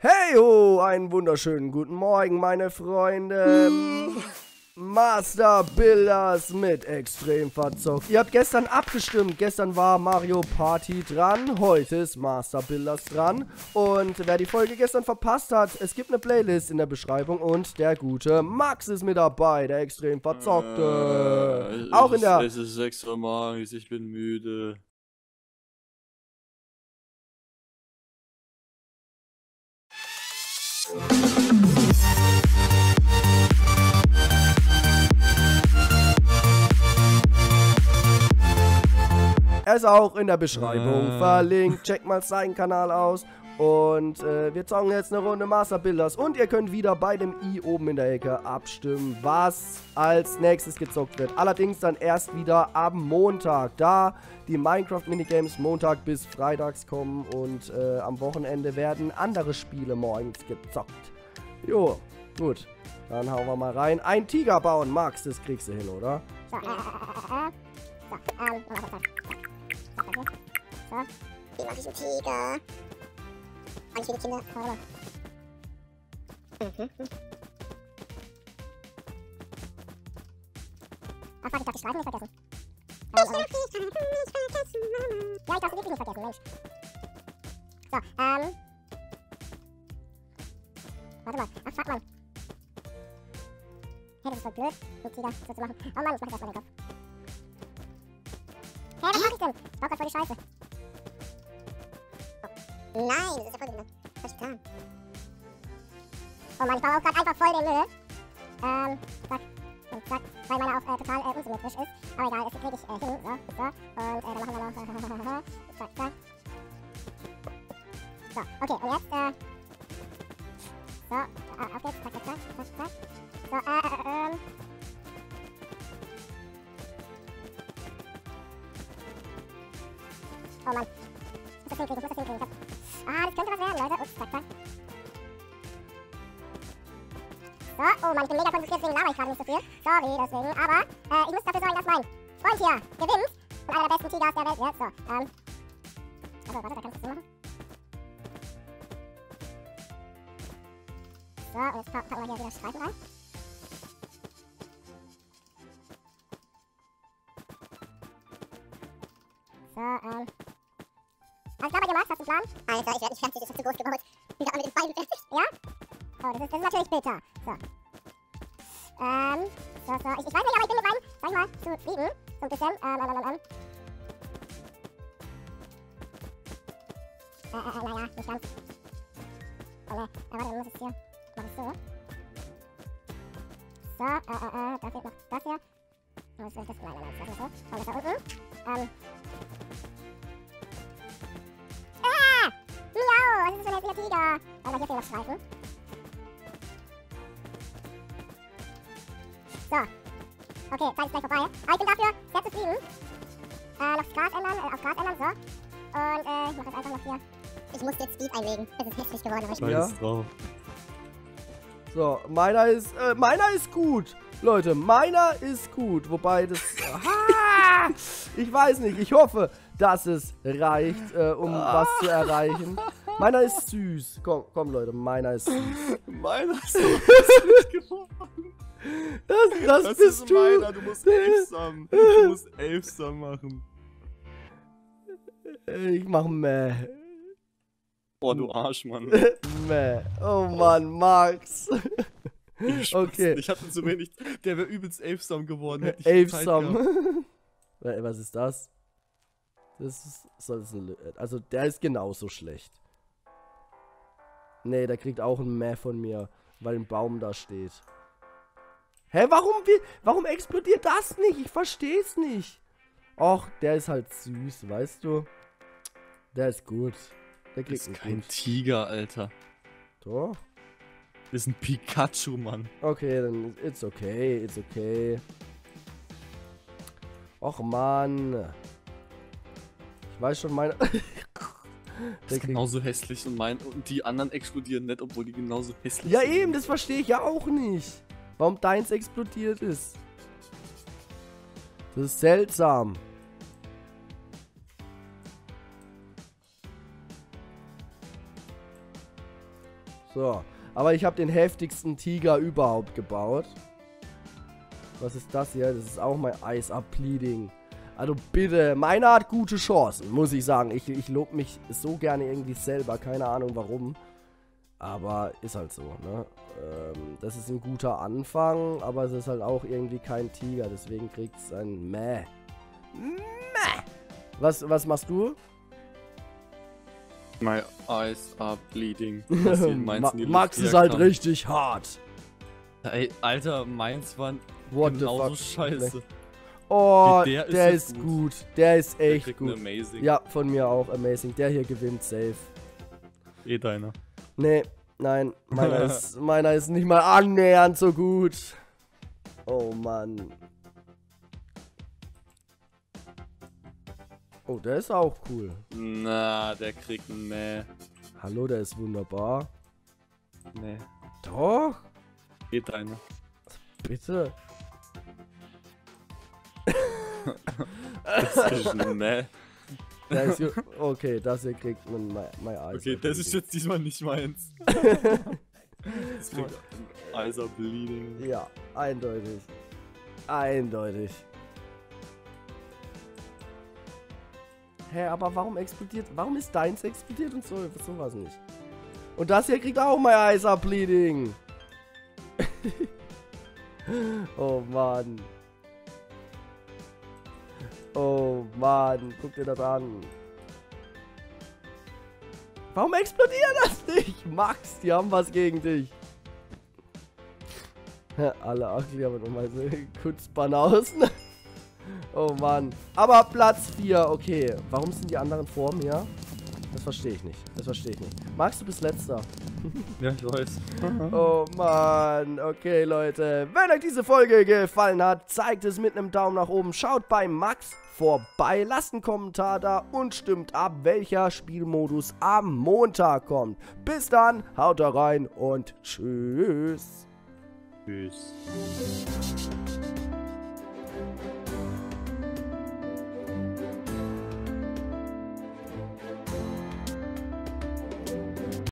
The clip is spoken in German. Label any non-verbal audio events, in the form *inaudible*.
Hey ho, einen wunderschönen guten Morgen, meine Freunde. *laughs* Master Builders mit extrem verzockt. Ihr habt gestern abgestimmt. Gestern war Mario Party dran. Heute ist Master Builders dran. Und wer die Folge gestern verpasst hat, es gibt eine Playlist in der Beschreibung. Und der gute Max ist mit dabei, der extrem verzockte. Äh, Auch in der. Ist, es ist 6 Uhr morgens, ich bin müde. Er ist auch in der Beschreibung Äh. verlinkt. Checkt mal seinen Kanal aus. Und äh, wir zocken jetzt eine Runde Master Builders. Und ihr könnt wieder bei dem i oben in der Ecke abstimmen, was als nächstes gezockt wird. Allerdings dann erst wieder am Montag, da die Minecraft-Minigames Montag bis Freitags kommen. Und äh, am Wochenende werden andere Spiele morgens gezockt. Jo, gut. Dann hauen wir mal rein. Ein Tiger bauen, Max, das kriegst du hin, oder? So. Wie mache ich einen Tiger? Und viele Kinder. So, warte mal. Mhm. Ach, warte, ich darf die Streifen nicht vergessen. Ich darf die Streifen nicht vergessen, Mama. Ja, ich darf sie wirklich nicht vergessen, Mensch. So, ähm. Warte mal. Ach, fuck, Mann. Hey, das ist voll blöd, den Tiger so zu machen. Oh Mann, ich mach das mal den Kopf. Hey, was mach ich denn? Ich baue grad voll die Scheiße. Nein, das ist ja voll behindert. Ich getan? Oh Mann, ich baue auch grad einfach voll den Müll. Ähm, zack. Und zack. Weil meiner auch äh, total äh, unsymmetrisch ist. Aber egal, das krieg ich äh, hin. So, so. Und äh, dann machen wir noch. *laughs* zack, zack. So, okay, und jetzt, äh. So, äh, auf geht's. Zack, zack, zack, zack, zack. So, äh, äh, ähm. Oh Mann. Ich muss das hinkriegen, ich muss das hinkriegen. Ich hab... Ah, das könnte was werden, Leute. Ups, zack, zack. So, oh Mann, ich bin mega konzentriert, deswegen laber ich gerade nicht so viel. Sorry, deswegen. Aber, äh, ich muss dafür sorgen, dass mein Freund hier gewinnt. Und einer der besten Tigers der Welt wird. So, ähm. Also, warte, da kann ich das so machen. So, und jetzt packen wir hier wieder Streifen rein. So, ähm. Alles klar bei dir, Max? Hast du einen Plan? Alter, ich werde nicht fertig, das hast du groß gebaut. Ich bin gerade mit den Beinen fertig. Ja? Oh, das ist, das ist natürlich bitter. So. Ähm, so, so. Ich, ich weiß nicht, aber ich bin mit meinem, sag ich mal, zufrieden. So ein bisschen. Ähm, ähm, ähm, ähm. Äh, äh, naja, nicht ganz. Oh, ne. Äh, warte, dann muss ich hier. Mach ich so. So, äh, äh, äh, da fehlt noch das hier. Oh, das, das, das, nein, nein, nein, das ist so. Und das da unten. Ähm. Das ein hässlicher Tiger? Aber hier fehlen noch Streifen. So. Okay, Zeit ist gleich vorbei. Aber ich bin dafür sehr zufrieden. Äh, noch das Gras ändern, äh, auf Gras ändern, so. Und, äh, ich mach das einfach noch hier. Ich muss jetzt Speed einlegen. Es ist hässlich geworden, aber ich Ja. Scheiß drauf. So, meiner ist, äh, meiner ist gut. Leute, meiner ist gut. Wobei das, ah, *laughs* ich weiß nicht. Ich hoffe, dass es reicht, äh, um was zu erreichen. *laughs* Meiner ist süß. Komm, komm, Leute, meiner ist süß. *laughs* Meiner ist *laughs* hässlich geworden. Das, das, Das bist ist du. meiner, du musst elf Sam. Du musst elf Sam machen. Ich mach meh. Boah, du Arsch, Mann. *laughs* Meh. Oh Mann, Max. Ich Okay. Ich hatte zu wenig. Der wäre übelst elf Sam geworden. hätte ich Elf Zeit Sam. gehabt. Äh, Was ist das? Das ist, also der ist genauso schlecht. Nee, der kriegt auch ein Meh von mir, weil ein Baum da steht. Hä, warum, will- warum explodiert das nicht? Ich versteh's nicht. Och, der ist halt süß, weißt du? Der ist gut. Der Das kriegt ist einen kein gut. Tiger, Alter. Doch. Das ist ein Pikachu, Mann. Okay, dann it's okay, it's okay. Och Mann. Ich weiß schon meine. *laughs* Das ist genauso hässlich und, mein, und die anderen explodieren nicht, obwohl die genauso hässlich ja sind. eben, das verstehe ich ja auch nicht. Warum deins explodiert ist. Das ist seltsam. So. Aber ich habe den heftigsten Tiger überhaupt gebaut. Was ist das hier? Das ist auch mein Ice Up Pleading. Also bitte, meiner hat gute Chancen, muss ich sagen. Ich, ich lobe mich so gerne irgendwie selber, keine Ahnung warum. Aber ist halt so, ne? Ähm, das ist ein guter Anfang, aber es ist halt auch irgendwie kein Tiger, deswegen kriegt es ein Mäh. Mäh! Was, was machst du? My eyes are bleeding. *laughs* Ma Max ist halt herkam. richtig hart. Ey, Alter, meins waren What genauso scheiße. Oh, Der der, ist ist, gut. Der ist Der echt kriegt gut. Ja, von mir auch amazing. Der hier gewinnt safe. Eh deiner. Nee, nein, meiner *laughs* ist, meiner ist nicht mal annähernd so gut. Oh Mann. Oh, der ist auch cool. Na, der kriegt ein Mäh. Hallo, der ist wunderbar. Nee. Doch, Eh deiner. bitte. Das ist ist ju- okay, das hier kriegt man my, my eyes. Okay, are das ist bleeding. jetzt diesmal nicht meins. *laughs* Das kriegt eyes are bleeding. Ja, eindeutig. Eindeutig. Hä, aber warum explodiert. Warum ist deins explodiert und so? Sowas nicht. Und das hier kriegt auch my eyes are bleeding. oh Mann. Oh Mann, guck dir das an. Warum explodiert das nicht? Max, die haben was gegen dich. *laughs* Alle ugly, aber nochmal so Kutzbanausen. oh Mann. Aber Platz 4, okay. Warum sind die anderen vor mir? Das verstehe ich nicht. Das verstehe ich nicht. Max, du bist letzter. *laughs* Ja, ich weiß. Oh Mann. Okay, Leute. Wenn euch diese Folge gefallen hat, zeigt es mit einem Daumen nach oben. Schaut bei Max vorbei, lasst einen Kommentar da und stimmt ab, welcher Spielmodus am Montag kommt. Bis dann, haut da rein und tschüss. Tschüss.